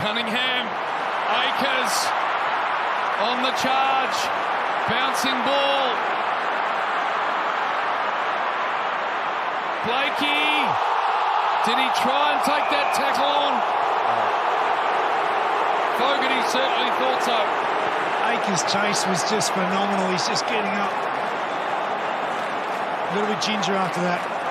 Cunningham. Acres on the charge. Bouncing ball. Blakey. Did he try and take that tackle on? Fogarty certainly thought so. Acres' chase was just phenomenal. He's just getting up. A little bit ginger after that.